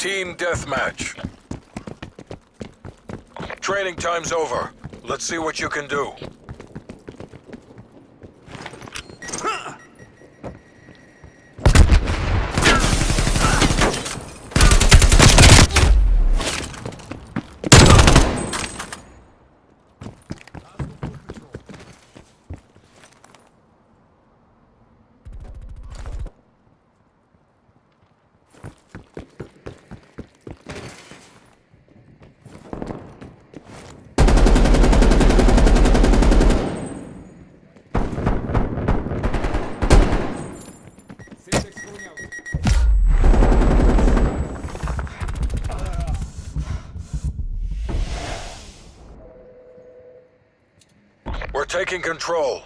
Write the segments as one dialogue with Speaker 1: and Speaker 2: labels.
Speaker 1: Team deathmatch. Training time's over. Let's see what you can do. Taking control.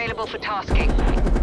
Speaker 2: Available for tasking.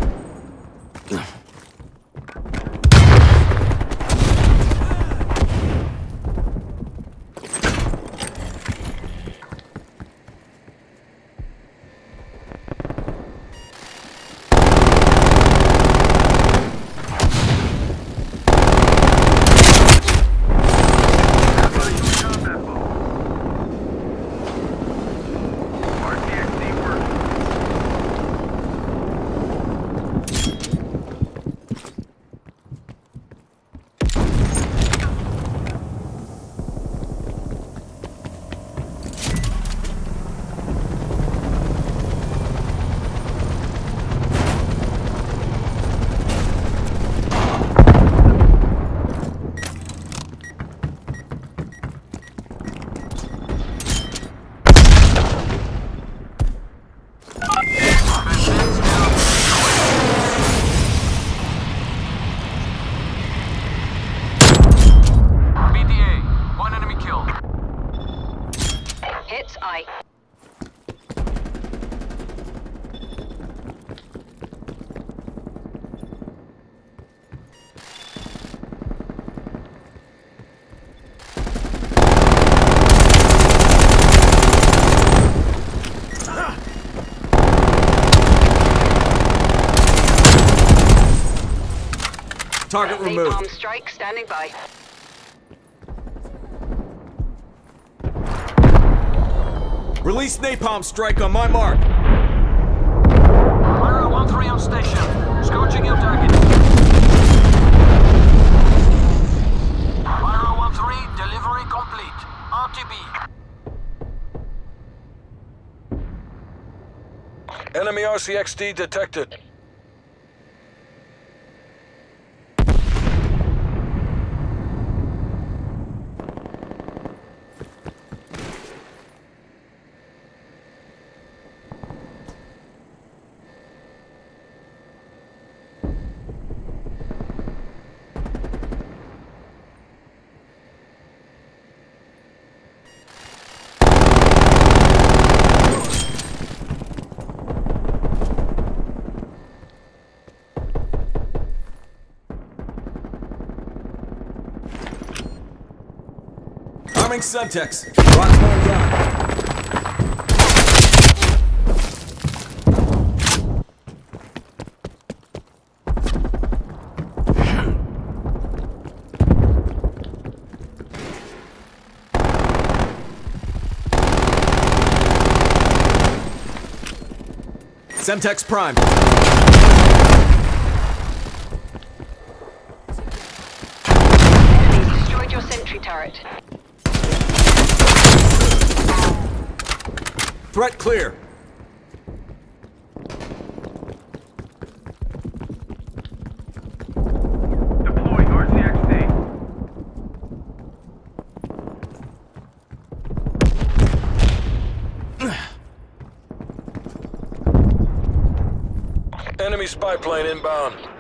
Speaker 3: Target removed.
Speaker 2: Napalm strike standing by.
Speaker 3: Release napalm strike on my mark.
Speaker 4: Myra 1-3 on station. Scorching your target. Myra 1-3, delivery complete. RTB.
Speaker 1: Enemy RCXD detected.
Speaker 3: Arming Semtex. Rock point down. Semtex Prime. Threat clear.
Speaker 1: Enemy spy plane inbound.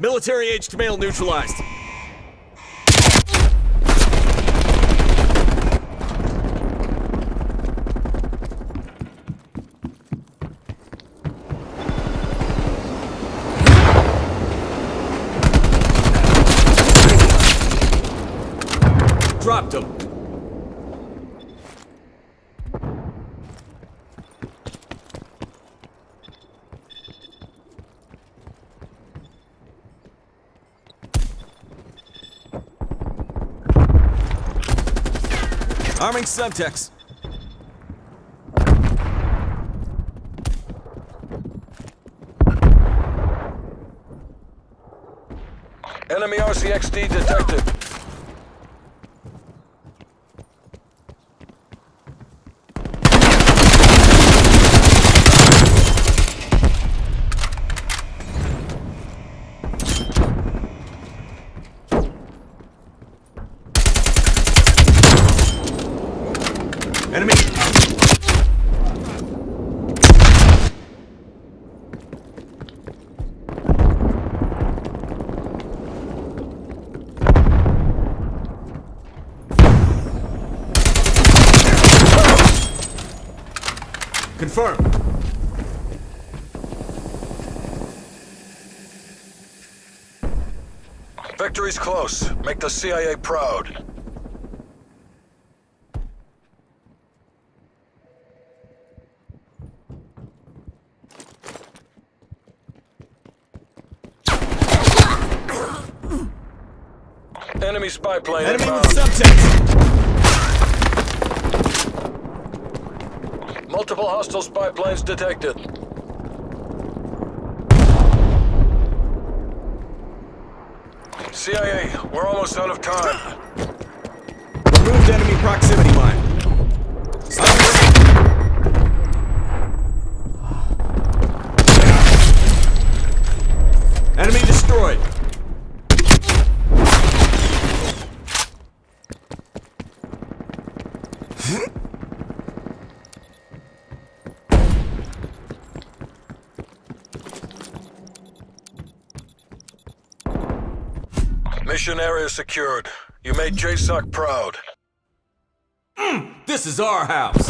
Speaker 3: Military aged male neutralized. Dropped him. Arming Semtex.
Speaker 1: Enemy RCXD detected.
Speaker 3: Enemy. Confirmed.
Speaker 1: Victory's close. Make the CIA proud. Enemy spy plane
Speaker 3: Enemy with Semtex.
Speaker 1: Multiple hostile spy planes detected. CIA, we're almost out of time.
Speaker 3: Removed enemy proximity mine. Enemy destroyed.
Speaker 1: Mission area secured. You made JSOC proud.
Speaker 3: Hmm, this is our house.